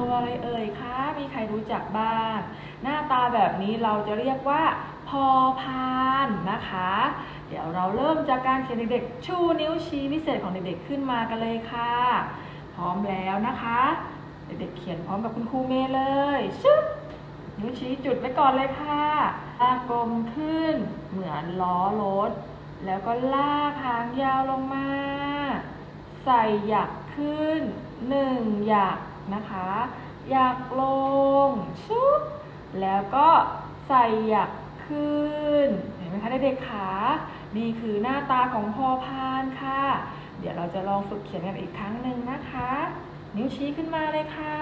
ยนพยัญชนะตัวอะไรเอ่ยคะ มีใครรู้จักบ้าง หน้าตาแบบนี้เราจะเรียกว่าพอพานนะคะ เดี๋ยวเราเริ่มจากการเขียนเด็กๆ ชูนิ้วชี้พิเศษของเด็กๆขึ้นมากันเลยค่ะ พร้อมแล้วนะคะ เด็กๆเขียนพร้อมกับคุณครูเมย์เลยชึบนิ้วชี้จุดไว้ก่อนเลยค่ะลากกลมขึ้น เหมือนล้อรถ แล้วก็ลากหางยาวลงมา ใส่หยักขึ้นหนึ่งหยัก นะคะหยักลงชุบแล้วก็ใส่หยักขึ้น เห็นไหมคะเด็กๆขานี่คือหน้าตาของพอพานค่ะ เดี๋ยวเราจะลองฝึกเขียนกันอีกครั้งหนึ่งนะคะ นิ้วชี้ขึ้นมาเลยค่ะ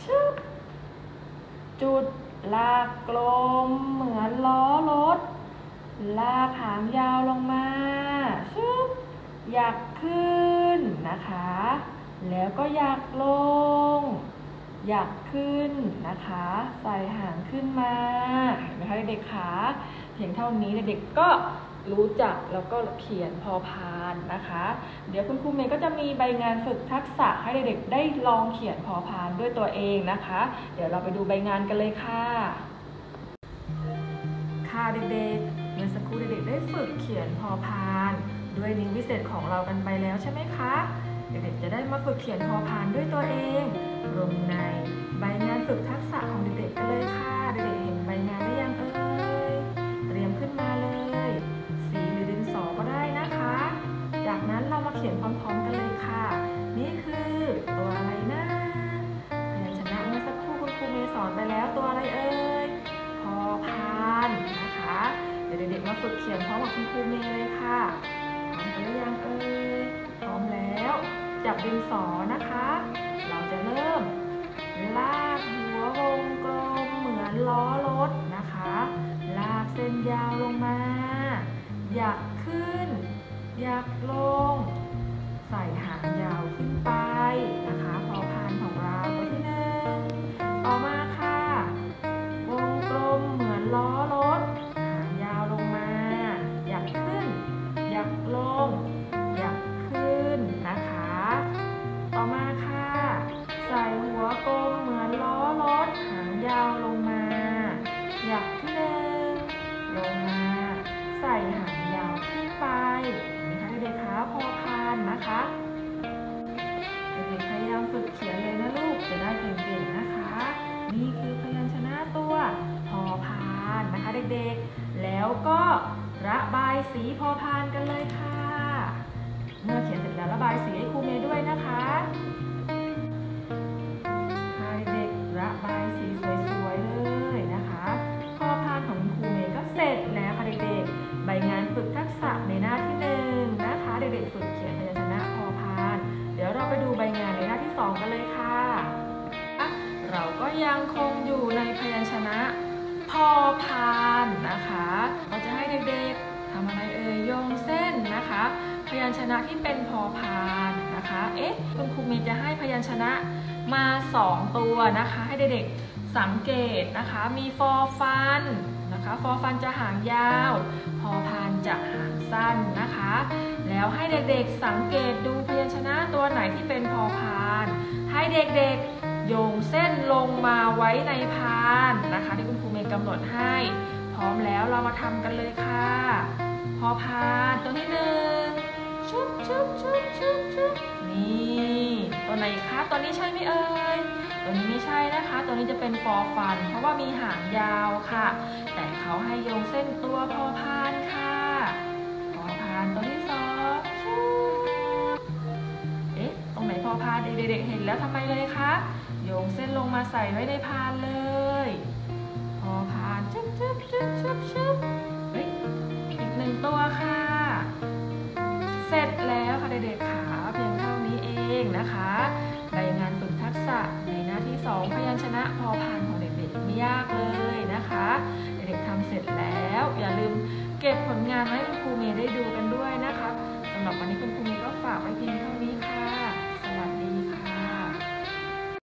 ชุบจุดลากกลมเหมือนล้อรถ ลากหางยาวลงมาชุบอยากขึ้นนะคะ แล้วก็อยากลง อยากขึ้นนะคะ ใส่หางขึ้นมาเห็นไหมคะเด็กๆขาเพียงเท่านี้เด็กๆก็รู้จักแล้วก็เขียนพอพานนะคะ เดี๋ยวคุณครูเมย์ก็จะมีใบงานฝึกทักษะให้เด็กๆได้ลองเขียนพอพานด้วยตัวเองนะคะ เดี๋ยวเราไปดูใบงานกันเลยค่ะ ค่ะเด็กๆเมื่อสักครู่เด็กๆได้ฝึกเขียนพอพาน ด้วยนิ้ววิเศษของเรากันไปแล้วใช่ไหมคะ เด็กๆจะได้มาฝึกเขียนพอพานด้วยตัวเองลงในใบงานฝึกทักษะของเด็กๆกันเลยค่ะ เด็กๆเห็นใบงานหรือยังเอ่ย เตรียมขึ้นมาเลย สีหรือดินสอก็ได้นะคะ จากนั้นเรามาเขียนพร้อมๆกันเลยค่ะ นี่คือตัวอะไรนะพยัญชนะเมื่อสักครู่คุณครูเมย์สอนไปแล้วตัวอะไรเอ่ย พอพานนะคะ เดี๋ยวเด็กๆมาฝึกเขียนพร้อมกับคุณครูเมย์เลยค่ะพร้อมกันหรือยังเอ่ย ร้อมแล้ว จับดินสอนะคะ เราจะเริ่ม ลากหัววงกลมเหมือนล้อรถนะคะ ลากเส้นยาวลงมา อยากขึ้น อยากลง ใส่หางยาวขึ้นไปนะคะ พอพานของเราตัวที่หนึ่งต่อมา ใส่หัวกลมเหมือนล้อรถหางยาวลงมาอยากที่หนึ่งลงมา ใส่หางยาวขึ้นไปนะคะเด็กๆคะพอพานนะคะเด็กๆพยายามฝึกเขียนเลยนะลูกจะได้เก่งๆนะคะ นี่คือพยัญชนะตัวพอพานนะคะเด็กๆ แล้วก็ระบายสีพอพานกันเลยค่ะ เมื่อเขียนเสร็จแล้วระบายสีให้ครู ยังคงอยู่ในพยัญชนะ พอพานนะคะ ก็จะให้เด็กๆทำอะไรเอ่ยโยงเส้นนะคะ พยัญชนะที่เป็นพอพานนะคะ เอ๊ะคุณครูเมย์จะให้พยัญชนะมาสองตัวนะคะ ให้เด็กๆสังเกตนะคะ มีฟอฟันนะคะฟอฟันจะหางยาว พอพานจะหางสั้นนะคะ แล้วให้เด็กๆสังเกตดูพยัญชนะตัวไหนที่เป็นพอพาน ให้เด็กๆ โยงเส้นลงมาไว้ในพานนะคะ ที่คุณครูเมย์กำหนดให้ พร้อมแล้วเรามาทำกันเลยค่ะ พอพานตัวที่หนึ่งชุบชุบชุบชุบชุบนี่ตัวไหนคะตัวนี้ใช่ไหมเอ่ยตัวนี้ไม่ใช่นะคะ ตัวนี้จะเป็นฟอฟัน เพราะว่ามีหางยาวค่ะ แต่เขาให้โยงเส้นตัวพอพานค่ะ พอพานตัวที่สอง พานเด็กๆเห็นแล้วทำไมเลยคะโยงเส้นลงมาใส่ไว้ในพานเลย พอพานชุบชุบชุบชุบชุบเฮ้ยอีกหนึ่งตัวค่ะ เสร็จแล้วค่ะเด็กๆขาเพียงเท่านี้เองนะคะใบงานฝึกทักษะในหน้าที่ 2 พยัญชนะพอพานของเด็กๆไม่ยากเลยนะคะ เด็กๆทำเสร็จแล้วอย่าลืมเก็บผลงานไว้ให้คุณครูเมย์ได้ดูกันด้วยนะคะสำหรับวันนี้คุณครูเมย์ก็